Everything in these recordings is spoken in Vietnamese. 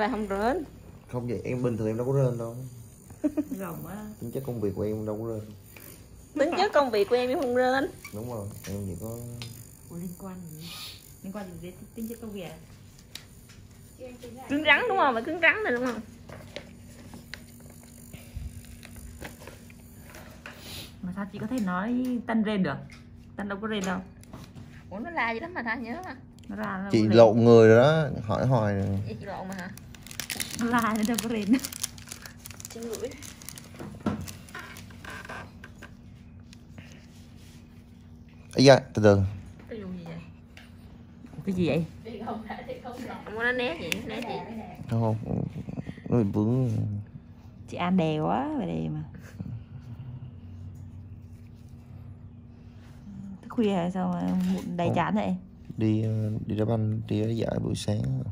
là không rến không vậy em bình thường em đâu có rên đâu. Rồng á tính chất công việc của em đâu có rên. Tính chất công việc của em em không rến đúng rồi em chỉ có Ủa, liên quan gì? Liên quan gì đến tính chất công việc? À? cứng rắn đúng không? Phải cứng rắn này đúng không? Mà sao chị có thể nói tân rên được? Tân đâu có rên đâu. Ủa nó la gì lắm mà ta nhớ mà. Nó ra nó chị có rên. lộ người rồi đó hỏi rồi. vậy chị lộn mà hả la nó đâu có rên gửi ấy da từ từ. Cái gì vậy? Cái gì vậy? Không có nó né gì? Né gì? Không nó bị vướng chị ăn đè quá vậy đây mà. Thức khuya hay sao mà đầy chán vậy? Đi ờ, đi đá banh đi đá giải buổi sáng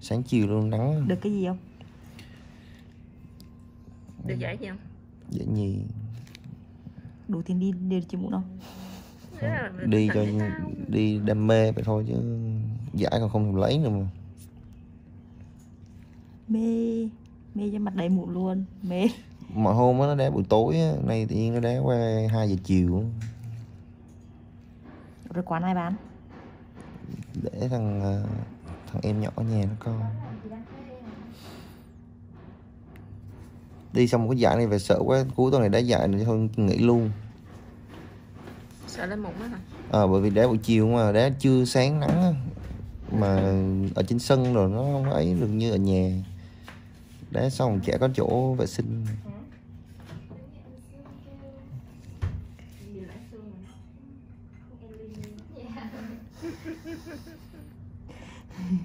sáng chiều luôn nắng. Được cái gì không? Được giải gì không? Dễ nhì. Đủ tiền đi đi không? Thế là mình đi cho đi đam mê vậy thôi chứ giải còn không lấy nữa mà. Mê mê cho mặt đầy mụn luôn mê. Mọi hôm á nó đá buổi tối á nay tự nhiên nó đá qua 2 giờ chiều rồi quán ai bán? Để thằng ờ, thằng em nhỏ ở nhà nó coi đi xong một cái giải này về sợ quá cuối tuần này đá giải nữa thôi nghỉ luôn. Sợ lên mụn á hả? À, bởi vì đá buổi chiều mà đá chưa sáng nắng mà ở trên sân rồi nó không ấy được như ở nhà. Đá xong chả có chỗ vệ sinh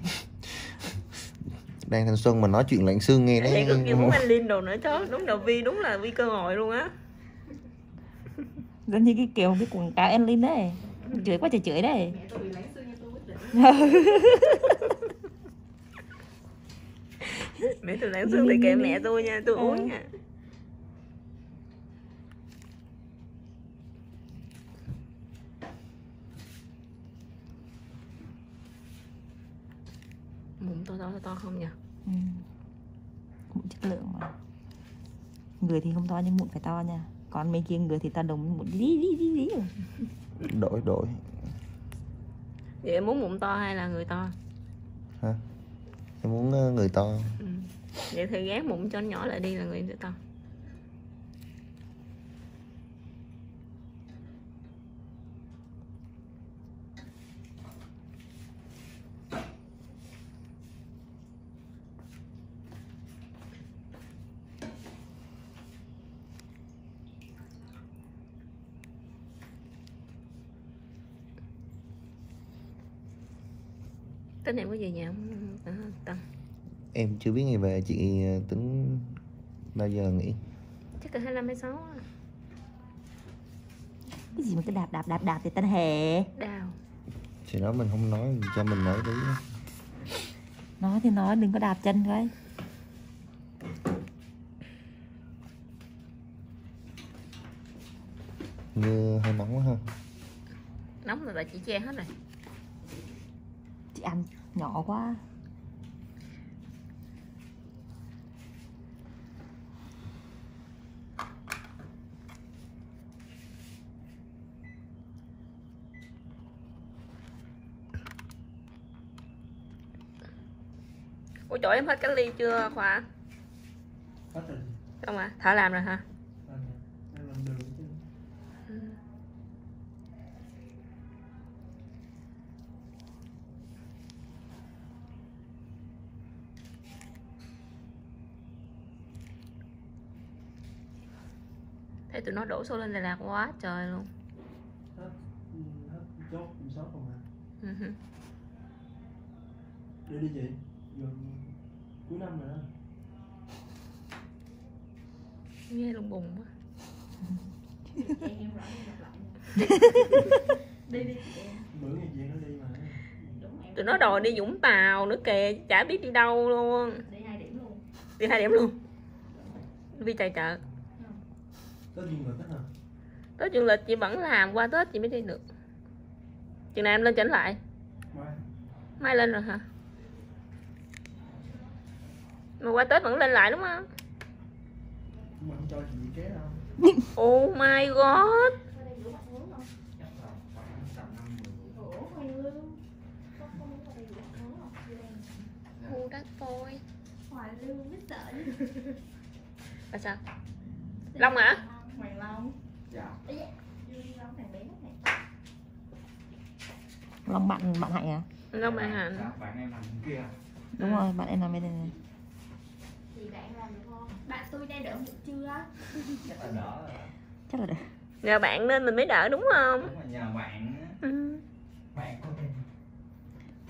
đang thanh xuân mà nói chuyện lạnh xương nghe đấy. Cực kỳ muốn anh Linh đồ nữa chứ. Đúng là vi đúng là vi cơ hội luôn á. Giống như cái kiểu cái quảng cáo Enlin đấy. Chửi quá trời chửi đấy. Mẹ tôi lãng xương thì kệ mẹ tôi nha tôi uống nha mụn to to to to không nhỉ? Ừ. mụn chất lượng mà. Người thì không to nhưng mụn phải to nha. Còn mấy kia người thì to đồng mụn lý lý lý lý rồi. đổi đổi. Vậy em muốn mụn to hay là người to? Ha em muốn ờ, người to. Ừ. vậy thì gán mụn cho nó nhỏ lại đi là người to về nhà không? À, Tân em chưa biết ngày về chị ờ, tính bao giờ nghỉ? Chắc là 25 26 á. cái gì mà cái đạp đạp đạp đạp thì tân hè Đào. Thì đó mình không nói cho mình nói tí nói thì nói đừng có đạp chân cái như hơi nóng quá ha. Nóng rồi bà chị che hết rồi ăn nhỏ quá Ủa chỗ em hết cách ly chưa Khoa? hết rồi Không à? Thả làm rồi hả? anh anh làm đường chứ Ừ. Thấy tụi nó đổ số lên Đà Lạt quá trời luôn. Hết ừ, hết chốt kiểm soát không à Ừ hử. đi đi chị giờ cuối năm rồi đó. Nghe lùng bùng quá. Bữa ngày chị nó đi mà. Tụi nó đòi đi Vũng Tàu nữa kìa Chả biết đi đâu luôn. Đi hai điểm luôn. Đi hai điểm luôn. Vi chạy chợ duyên rồi thích hả? Tết dương lịch chị vẫn làm qua Tết chị mới đi được. Chừng nào em lên chỉnh lại? Mai. Mai lên rồi hả? Mà qua tết vẫn lên lại đúng không? Mà không cho chị ké đâu. Oh my god. Khu đất phôi Hoài lương biết sợ Là sao? Long hả? Hoàng Long dạ. Long thằng bé này. Long bạn bạn hạnh à? Long bạn hạnh. Dạ, bạn em nằm kia. Đúng rồi bạn em làm bên này này Thì bạn làm được không? Bạn tôi đang đỡ bụng chưa? chắc là được Nhờ bạn nên mình mới đỡ đúng không? đúng là nhờ bạn á. Ừ. bạn có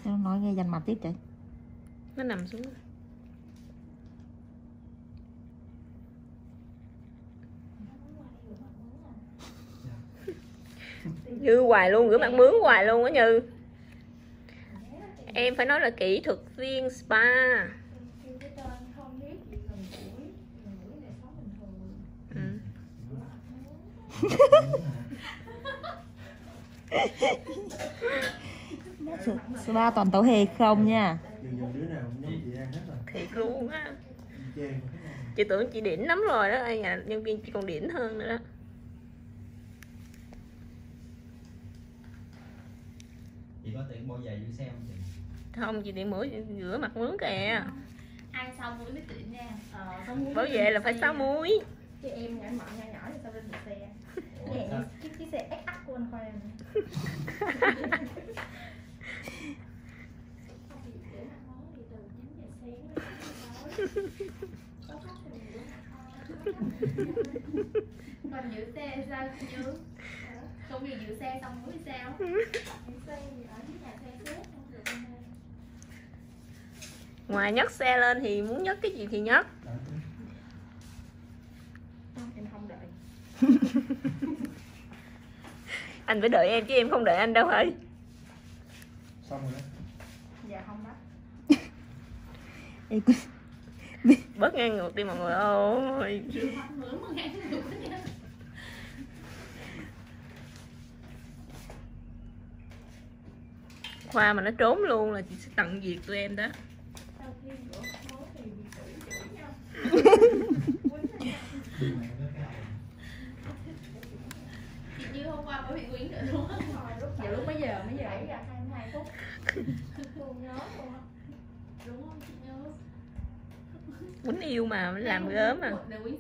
sao nói nghe dằn mặt tiếp vậy? Nó nằm xuống Như hoài luôn, rửa mặt mướn hoài luôn á Như. Em phải nói là kỹ thuật viên spa. Ừ. spa toàn tấu hề không nha. Thiệt luôn á. Chị tưởng chị đỉnh lắm rồi đó Ai nhà nhân viên chị còn đỉnh hơn nữa đó chị có tiền bao giày giữ xe không chị Không chị điện mũi rửa mặt mướn kìa. Ai sau mũi mới tiện nha. Ờ, Bảo vệ là phải xáo muối. Chứ em nhỏ nhỏ nhỏ nhỏ thì sao lên được xe? Ủa, Cái cái xe ếch ắc của anh Khoa. Này còn giữ xe sao chứ công việc giữ xe xong mới sao? Giữ xe thì ở dưới nhà xe xếp không được bên đây. Ngoài nhấc xe lên thì muốn nhấc cái gì thì nhấc. Em không đợi. Anh phải đợi em chứ em không đợi anh đâu hỡi xong rồi đó. Dạ không đó. Bớt ngang ngược đi mọi người ơi mắt mướn mà ngán ngược nha Khoa mà nó trốn luôn là chị sẽ tận diệt tụi em đó. Chị như hôm qua mới bị quyến nữa đúng không lúc mấy giờ mấy giờ bảy giờ hai hai phút nhớ luôn đúng không chị nhớ Quýnh yêu mà, làm gớm mà.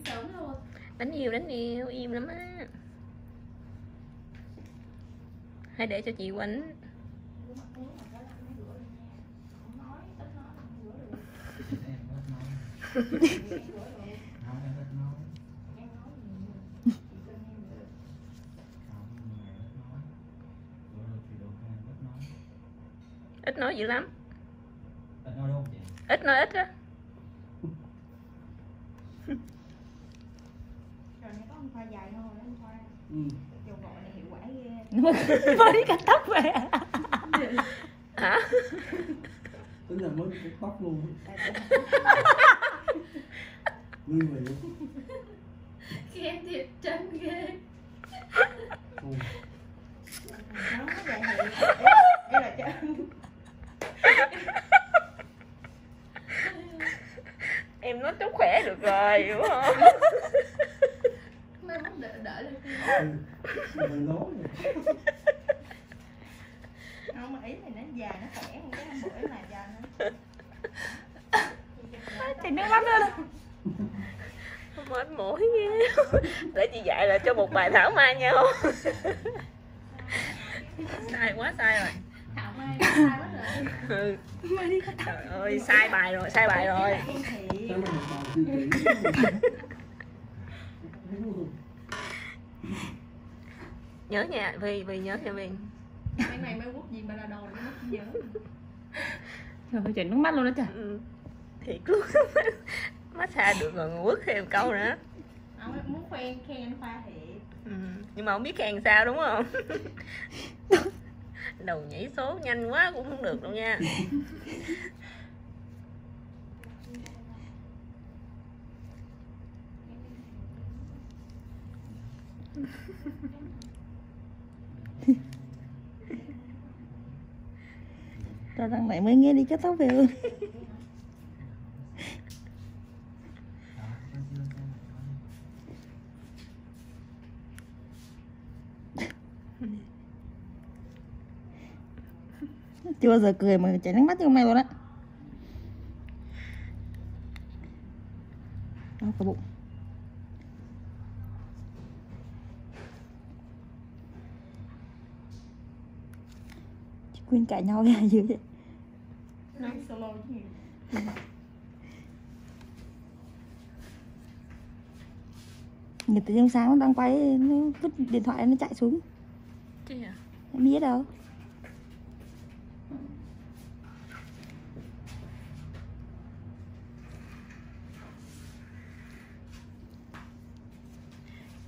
sớm luôn Đánh yêu đánh yêu im lắm á. Hãy để cho chị quánh ít nói dữ lắm Ít nói? Ít á ừ. dầu gội này hiệu quả ghê mới đi cắt tóc về Hả? tính là mới cắt tóc luôn nguyên vị khen thiệt chân ghê nó dài hiệu đây là chân Em nói chốc khỏe được rồi đúng không? mai mốt đỡ đỡ được ừ. mình nói rồi. Không mà ý thì nó dài nó khỏe không cái bữa là dài nữa thì nước mắt lên. Mệt mỏi ghê Để chị dạy là cho một bài thảo mai nhau Sai quá sai rồi. Thảo mai nó sai quá rồi. Ừ. Trời ơi sai bài rồi sai bài rồi. Mà một Nhớ nha Vì Vì nhớ nha Vì cái này mới quốc gì mà là đồ nó mất nhớ trời ơi chảy nước mắt luôn đó trời. Ừ. Thiệt luôn. Massage được rồi quất thêm câu nữa. Ông muốn khoe khen anh khoa thì ừ. Nhưng mà không biết khen sao đúng không? Đầu nhảy số nhanh quá cũng không được đâu nha tao đang lại mới nghe đi cho tao về ơn chưa bao giờ cười mà chảy nước mắt cho mày luôn á. Đau cả bụng. Chị Quyên cãi nhau ai dưới. Vậy nói solo chứ. Gì người tự nhiên sáng nó đang quay nó vứt điện thoại nó chạy xuống. Chứ à? Em biết đâu.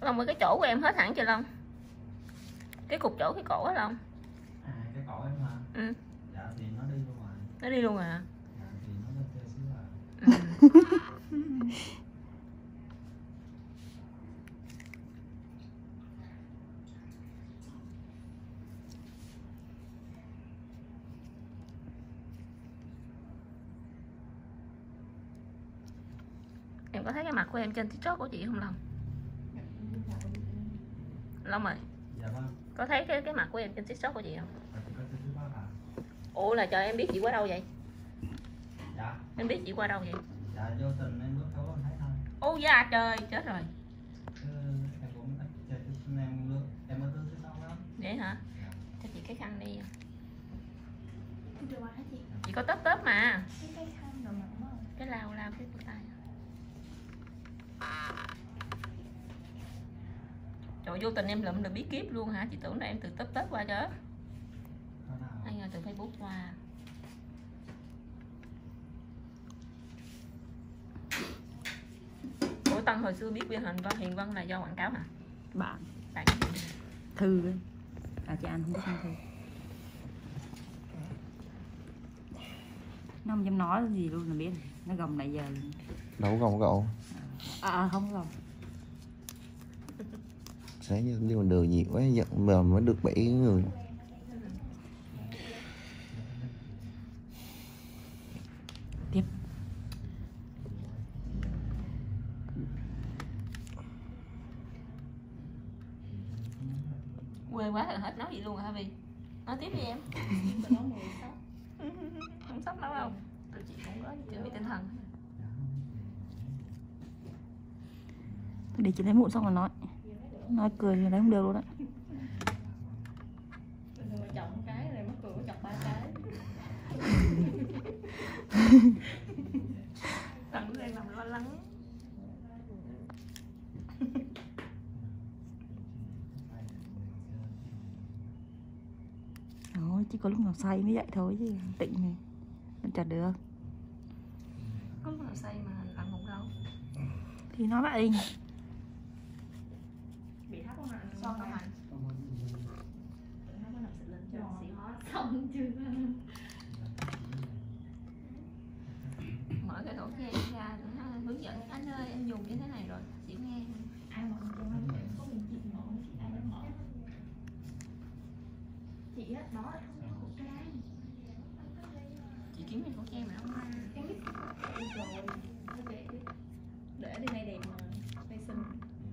Long ơi cái chỗ của em hết hẳn chưa Long? Cái cục chỗ cái cổ á Long à cái cổ em hả ừ. Dạ thì nó đi luôn rồi nó đi luôn à? Dạ thì nó lên chơi xíu à. Ừ. em có thấy cái mặt của em trên tiktok của chị không Long? Long ơi. Dạ vâng. Có thấy cái cái mặt của em trên tiktok của chị không và chị có chơi thứ ba à ủa là trời em biết chị qua đâu vậy? Dạ. Em biết chị qua đâu vậy? Dạ vô tình em bước phố em thấy thôi. Ô da trời chết rồi. Chứ em cũng cái em lướt em mới lướt cái sau lắm. Vậy hả? Dạ cho chị cái khăn đi. Chị? chị có tớp tớp mà. Cái khăn mà đúng không? cái lao lao cái của tay. Trời vô tình em lụm được bí kíp luôn hả? Chị tưởng là em từ tớp tớp qua chứ có nào hay là từ facebook qua ủa tân hồi xưa biết biên hình con hiền vân là do quảng cáo hả bạn. Bạn. Thư à chị ăn không biết ăn thư nó không dám nói gì luôn là biết. Nó gồng lại giờ. Luôn. đâu có cậu à, à không gồng. Sáng giờ đi đường nhiều quá giận mà mới được bảy người tiếp quê quá rồi luôn hả vi nói tiếp đi em. Không sốc lắm đâu tụi chị cũng có chuẩn bị tinh thần. Để chị lấy mụn xong rồi nói. Nói cười thì lấy không được luôn á. Chồng cái rồi mắc cười chọc ba cái tặng đang làm lo lắng Chỉ có lúc nào say mới vậy thôi chứ tịnh này vẫn chả được. Có lúc nào say mà làm không đâu? Thì nó vậy bị thấp không mạnh son không mạnh Xong chưa? mở cái khẩu trang ra rồi ha, hướng dẫn anh ơi em dùng như thế này rồi chị nghe Ai mà không cho nó có mình chị mở chị ai đã mở Chị á, đó là không đeo khẩu trang chị kiếm cái khẩu trang mà không ra Em biết rồi Nó để đi để đi nay đẹp mà nay xinh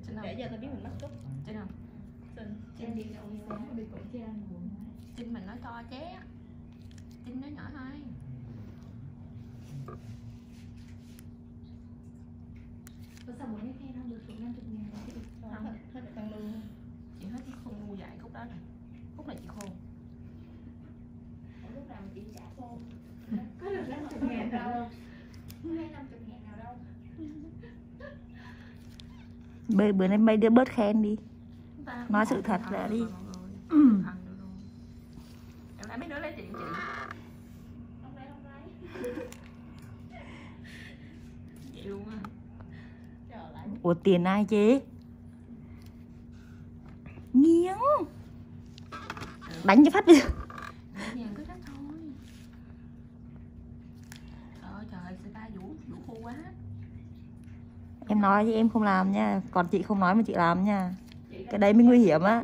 xin không để cho tao biết mình make up xin không xinh Em đi đâu đi Trinh mình nói to ché Trinh nói nhỏ thôi. Có sao buổi nay khen không? Được xuống 50 ngàn hả chị? hết. Tăng lương chị hết cái khung mua dạy khúc đó rồi. Khúc này chị khô Lúc nào chị trả cô? Có được 50 ngàn đâu. Hay 50 ngàn nào đâu. Bê bữa nay mấy đứa bớt khen đi. Nói không sự thật ra đi. rồi mọi người. Thần được rồi. em đã mấy đứa lấy tiền chị Không lấy không lấy vậy luôn á trở lại ủa tiền ai chế nghiêng đánh cho phát đi. Em nói chứ em không làm nha. Còn chị không nói mà chị làm nha. Cái đấy mới nguy hiểm á.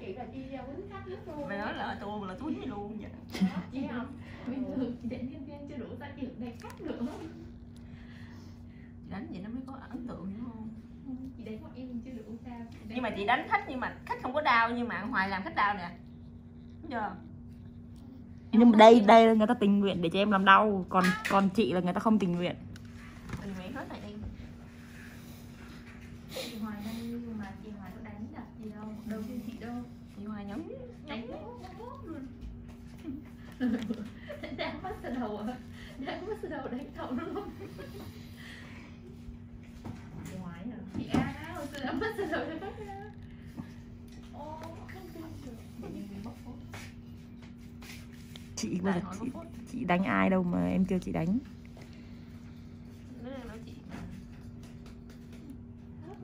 Chị là đi ra quýnh khách lắm luôn mày nói là tôi là túi luôn vậy. Chị không? Bình thường chị để nhân viên chưa đủ sao chị đầy khách nữa chị đánh vậy nó mới ấn tượng đúng không? Chị đánh bọn em chưa đủ sao Chị đánh nhưng mà chị đánh khách nhưng mà khách không có đau nhưng mà hoài làm khách đau nè. Đúng chưa? Nhưng mà đây đây là người ta tình nguyện để cho em làm đau còn còn chị là người ta không tình nguyện. Mình nguyện hết này đi chị Hoài đây nhưng mà chị Hoài có đánh đập gì đâu đâu như chị đâu. Chị Hoài nhấn đánh bóp luôn. Đang mất đầu à? Đang mất từ đầu đánh đầu luôn Ngoài hả? chị A á hồi xưa đã mất từ đầu đánh ra ô không bóc phốt chị giờ hội chị, chị đánh ai đâu mà em kêu chị đánh?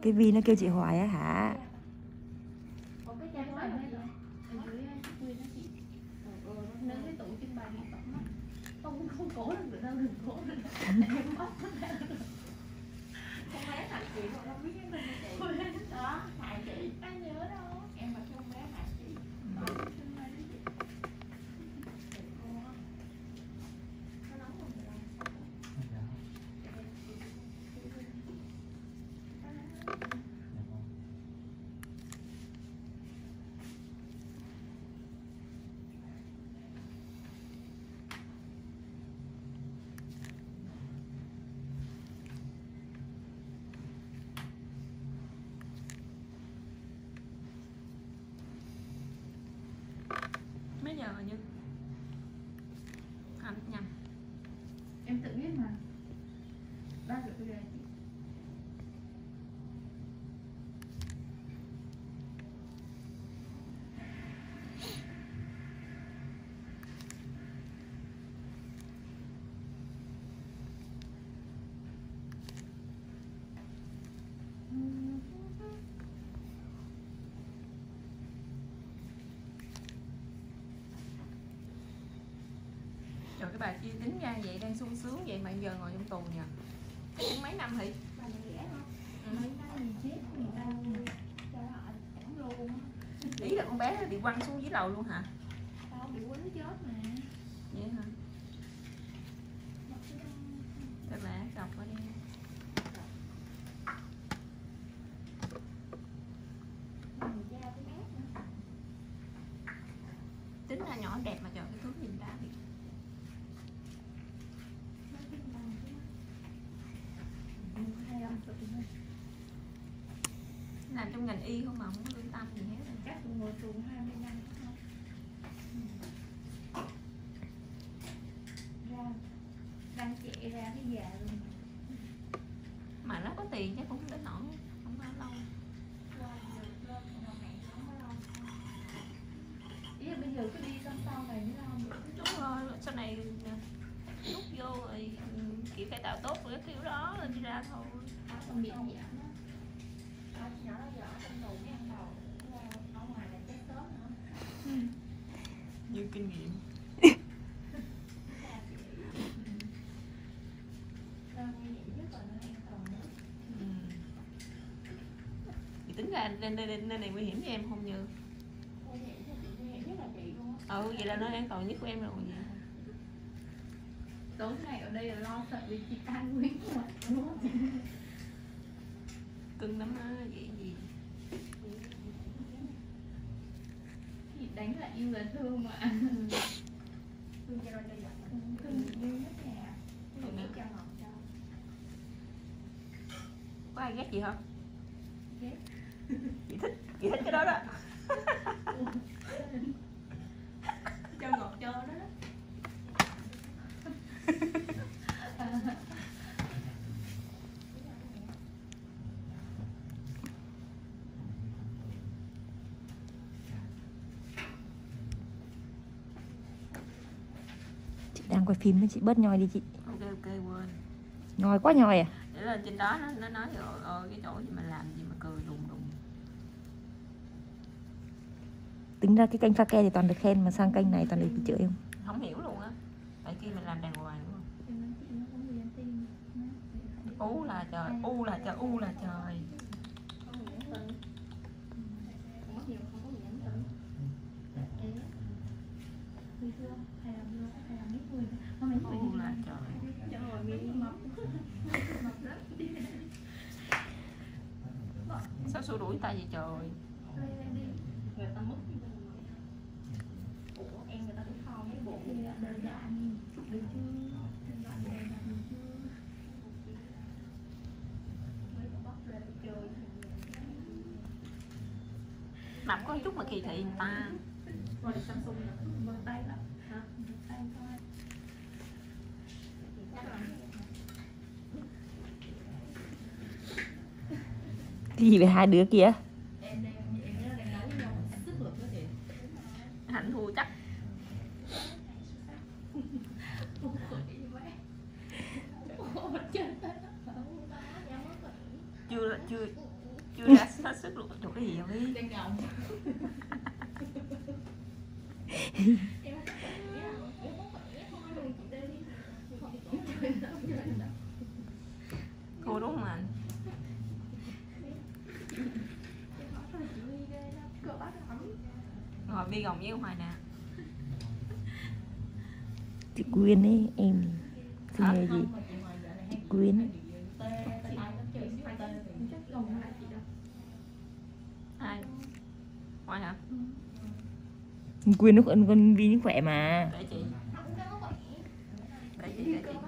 Cái vi nó kêu chị hoài á hả? Bị tỏng á. Không không cố được nữa đâu đừng cố được em mất Con bé hại chị còn không biết cái tên của chị Đó, hại chị ai nhớ đâu Em mà con bé hại chị trưng bày đó chị nó nóng rồi người ta mấy giờ rồi anh nhầm em tự biết mà ba rưỡi rồi chị trời cái bà kia tính ra vậy đang sung sướng vậy mà giờ ngồi trong tù nhờ. Chắc mấy năm thì Ừ. cũng ý là con bé bị quăng xuống dưới lầu luôn hả? Bị quấn chết mà. Vậy là ở đây tính ra nhỏ đẹp mà trời cái thứ nhìn đã bị nó cái bằng chứ hai âm tự thôi làm trong ngành y không mà không có lương tâm gì hết. Chắc mua ngồi 20 năm không ra đang chạy ra cái già luôn mà nó có tiền chắc cũng không đến nổi không bao lâu qua được lên còn mẹ không có lo ý là bây giờ cứ đi xong sau này mới lo được đúng rồi sau này rút vô rồi ừ, kiểu cải tạo tốt rồi cái kiểu đó rồi đi ra thôi còn bị giảm á Ờ, nhỏ nó giờ ở trong tù cái ăn đầu ở ngoài là chết sớm nữa như kinh nghiệm Sao nghe vậy chứ còn nó an toàn nữa ừ. thì tính ra nên nên nên này nguy hiểm cho em không như thì là luôn ừ vậy là nó an toàn nhất của em rồi. Vậy tối ngày ở đây là lo sợ vì chị tan đúng không? Chị cưng lắm á vậy gì? Chị đánh lại yêu là thương mà. Thương cho đôi cho thương yêu nhất nhà thương nhất cho ngọt cho có ai ghét gì không? Ghét chị thích chị thích cái đó đó. Cho ngọt cho đó đó chị đang quay phim với chị bớt nhoi đi chị. Ok ok quên. Nhoi quá nhoi à để lên trên đó nó, nó nói rồi ôi cái chỗ gì mà làm gì mà cười đùng đùng. Tính ra cái kênh pha ke thì toàn được khen mà sang kênh này toàn được bị chửi không? Không hiểu luôn á. Tại kia mình làm đàng hoàng tin u là trời u là trời u là trời. Không bị nhắn sao xua đuổi ta vậy trời. Mập có chút mà kỳ thị người ta. rồi Samsung tay lắm hả tay thôi cái gì về hai đứa kia? Hạnh thua chắc. Chưa chưa chưa ra hết sức luôn. Chỗ cái gì vậy đang ngọng thua đúng không anh gồng với hoài nè. Chị quyên ấy em thì nghề gì? Chị quyên ai? Hoài hả? Quyên nó con con vi nó khỏe mà. Để chị. Để chị để chị.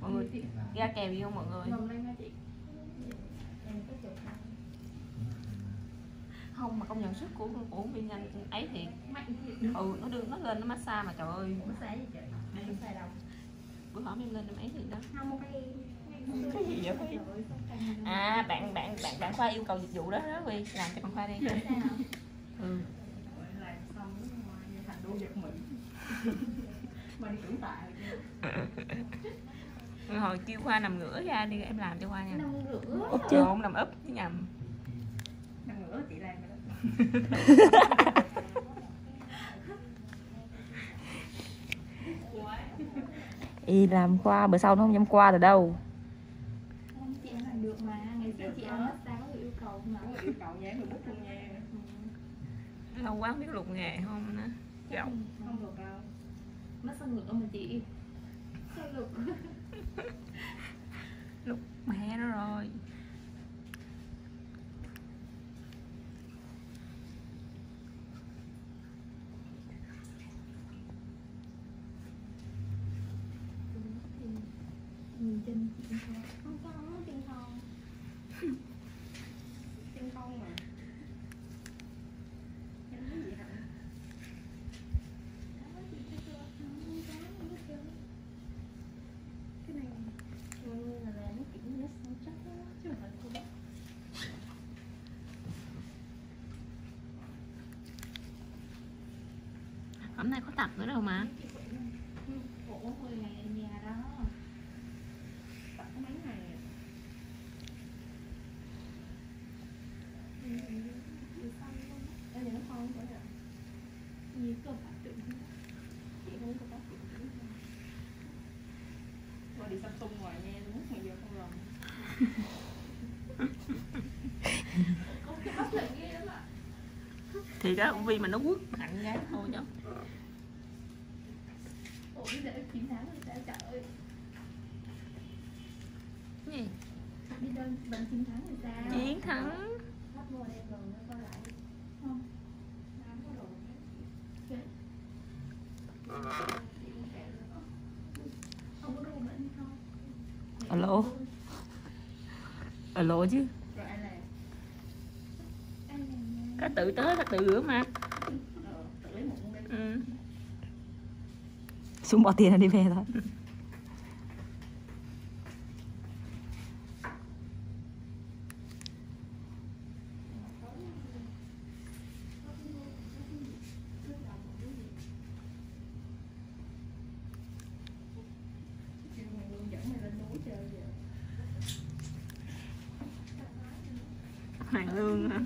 Mọi người ra kèo vô mọi người không mà công nhận sức của của viên anh ấy thì ừ nó đưa nó lên nó massage mà trời ơi. Bữa hổm em lên em ấy thì đó. Cái gì vậy à bạn bạn bạn bạn khoa yêu cầu dịch vụ đó đó quy làm cho bạn khoa đi. Ừ. Làm xong thành đô đi tưởng tại Rồi hồi kêu khoa nằm ngửa ra đi em làm cho khoa nha. Năm rưỡi úp chứ không nằm úp chứ nhầm nữa chị làm rồi đó. Y làm qua bữa sau nó không dám qua được đâu. Chị ăn được mà ngày xưa chị ăn massage có yêu cầu mà. Có yêu cầu nhé người bút luôn nha lâu quá không biết lục nghề không nữa gọng không được đâu. Massage ngực mà chị. Sao ngực lục mẹ nó rồi nhìn chân chị không có chân không chân không mà em nói gì hả cái này như là làm nó kiểu nó sâu chắc đó chứ không phải không hôm nay có tập nữa đâu mà. Khổ 10 ngày nhà đó tập có mấy ngày à? Em nhìn nó không phải là như cơ phát triển chị không có tác dụng Ngoài nha, mày thì đó vì mà nó quất mạnh gái thôi chứ ủa để chiến thắng rồi sao trời ơi Cái gì đi đơn bằng chiến thắng rồi sao chiến thắng Hot mode em rồi nó coi lại không không có đồ bệnh không alo chứ làm? anh làm có tự tới có tự rửa mà ừ. xuống bỏ tiền là đi về thôi Kêu mày luôn dẫn mày lên núi chơi giờ hoàng lương hả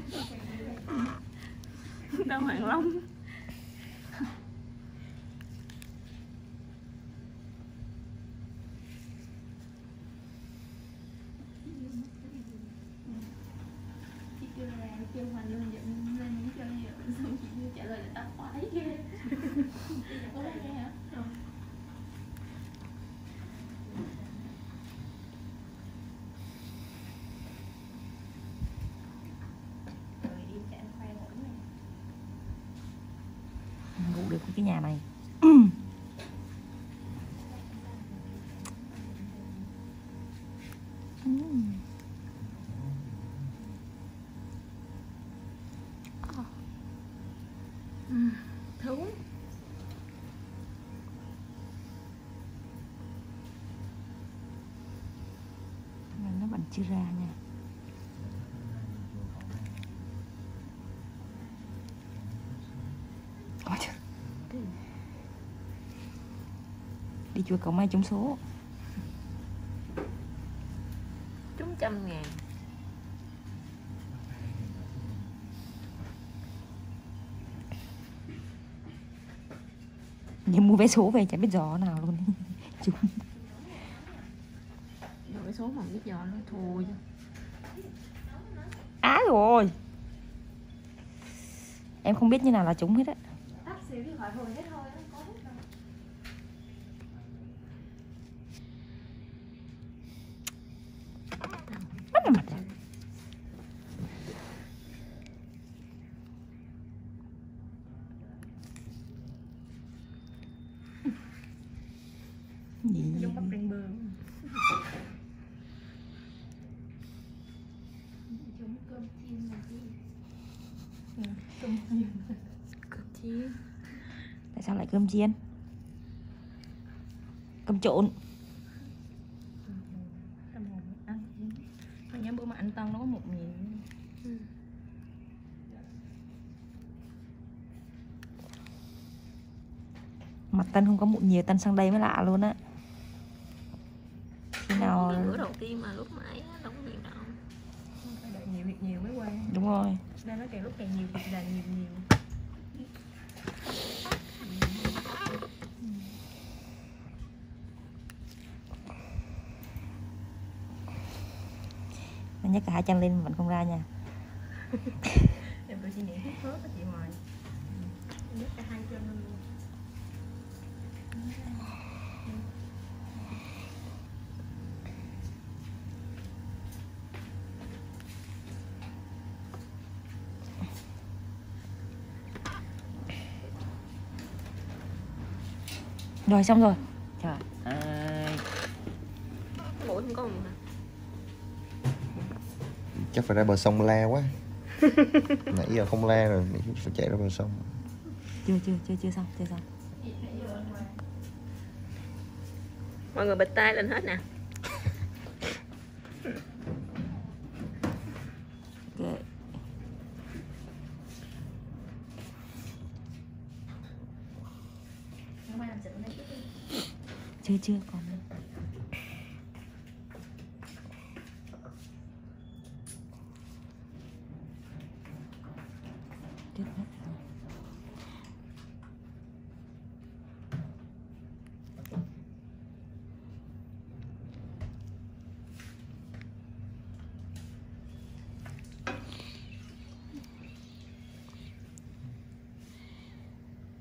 đâu hoàng long chị kêu là kêu hoàng lương dẫn lên những chơi giờ xong chị như trả lời là tao khoái ghê có đây nghe hả Ờ. Rồi đi cho anh khoai ngủ nè chưa ra nha. Ôi trời. đi chùa cầu may trúng số. Trúng trăm ngàn. Nhưng mua vé số về chả biết gió nào luôn. Trúng số mà biết do nó thôi á rồi. Em không biết như nào là trúng hết á. Tắt xíu thì khỏi hồi hết thôi có hết đâu mất mặt rồi gì giống bắp rang bơ chúng cơm chiên là gì cực chi tại sao lại cơm chiên cơm trộn. Nhớ bữa mà anh Tân nó có một miệng mặt tân không có mụn nhiều tân sang đây mới lạ luôn á. Khi nào bữa đầu tiên mà lúc nãy đâu có nhiều đâu. Phải đợi nhiều việc nhiều mới quen đúng rồi. Nên nó càng lúc càng nhiều việc là nhiều nhiều nhấc cả hai chân lên vẫn không ra nha. Em tôi suy nghĩ hết hết á chị Hoài nhất cả hai chân luôn. Rồi xong rồi. Trời ơi. Mũi không có một hả chắc phải ra bờ sông la quá. Nãy giờ không la rồi phải chạy ra bờ sông. Chưa chưa chưa chưa xong chưa xong. Mọi người bịt tay lên hết nè. Chưa chưa còn Chết mất rồi.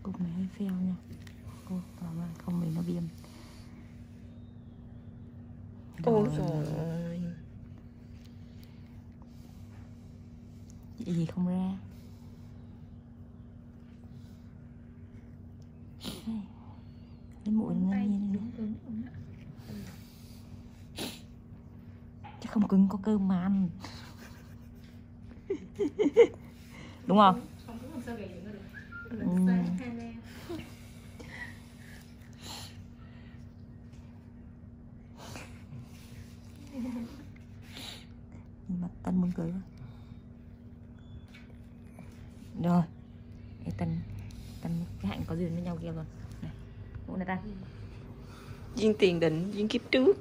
Cục này hơi phèo nha. Cô làm ơn, không mình nó viêm. Ôi Rồi, trời ơi vậy gì không ra? Lấy mũi cứng luôn á chắc không cứng có cơm mà ăn. Đúng không không cứ làm sao gầy dựng ra được Ừ. Sai hai leo nhìn mặt tân muốn cười quá rồi Ê, tân tân cái hạnh có duyên với nhau kia rồi này mũi này ta duyên tiền định duyên kiếp trước.